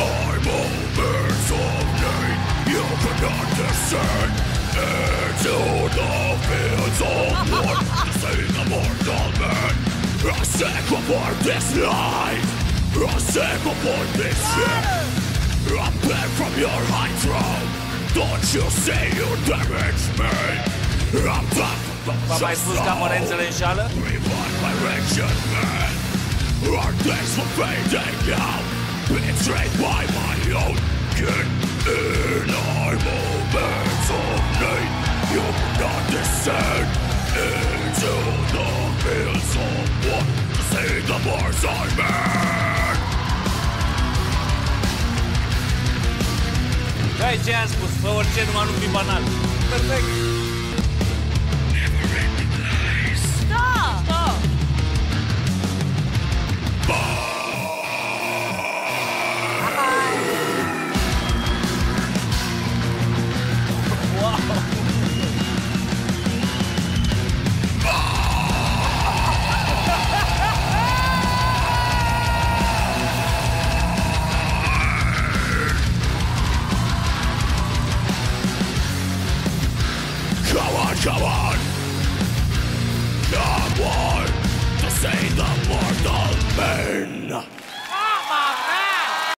primeval birds of night You cannot descend into the fields of war Saving a mortal man. A sacred for this life A sacred for this ship I'm back from your high throne. Don't you say you damage me? I'm back from the spus că am o rețele? Revive my wretched man. Our days were fading out Betrayed by my own kin In our moments of need You cannot descend Into the hills of what To see the wars I made Băi, ce am spus? Fă orice, banal. Perfect. Come on,